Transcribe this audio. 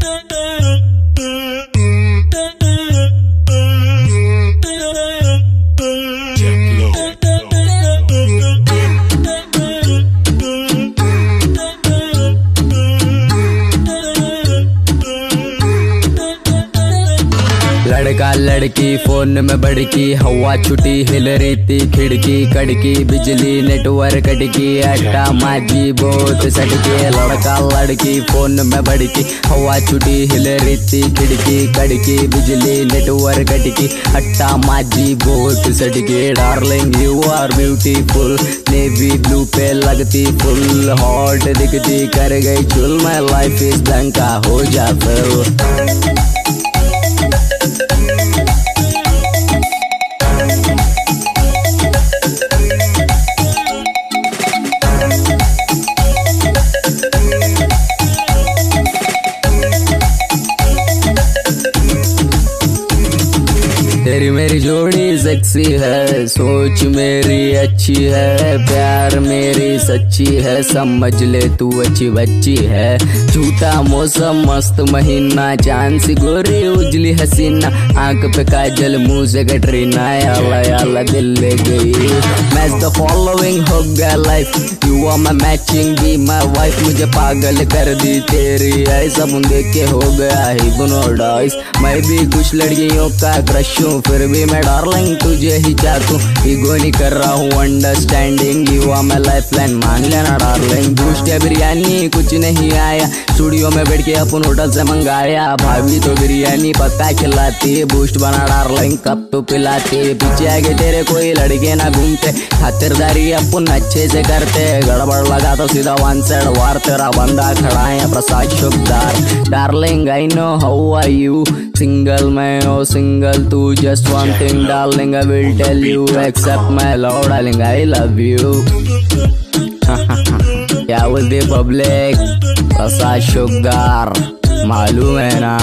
Dun लड़का लड़की phone में बड़की हवा छुटी, हिल रही थी खिड़की, कड़की, बिजली नेटवर्क कटकी अट्टा माजी, बहुत सटके, लड़का लड़की फ़ोन में बड़की हवा छुटी, हिल रही थी खिड़की, कड़की, बिजली नेटवर्क कटकी अट्टा माजी, बहुत सटके darling you are beautiful navy blue पे लगती फुल हॉट दिखती, कर गई, चुल माई लाइफ इज़ का हो जा फिर तेरी मेरी जोड़ी सेक्सी है। सोच मेरी अच्छी है। प्यार मेरी सच्ची है। समझ ले तू अच्छी बच्ची है। झूठा मौसम, मस्त महीना। चाँद सी गोरी, उजली हसीना। आँख पे काजल, मुँह से कटरीना। याला याला, दिल ले गई। मैच द फॉलोइंग हो गया life you are my matching be my wife मुझे पागल कर दी तेरी ऐसा मुँह देख के हो गया ही बुनोडाइस मैं भी कुछ लड़कियों का क्रश हूँ। फिर भी मैं डार्लिंग तुझे ही चाहता। हूँ ईगो नहीं कर रहा हूँ understanding you are my lifeline मान लेना डार्लिंग बूस्ट या बिरयानी कुछ नहीं आया। स्टूडियो में बैठ के अपन होटल से मंगाया। भाभी तो बिरयानी पक्का खिलाती। बूस्ट बना डार्लिंग कब तो पिलाती। पीछे आगे तेरे कोई लड़के ना घूमते। खातिरदारी अपन अच्छे से करते। गड़बड़ लगा तो सीधा वन साइड वार तेरा बंदा खड़ा है, प्रसाद शुभदार। Darling I know how are you single मैं ओ सिंगल तू just one thing darling I will tell you except my love darling I love you क्या बोलते पब्लिक प्रसाद शुभदार मालूम है ना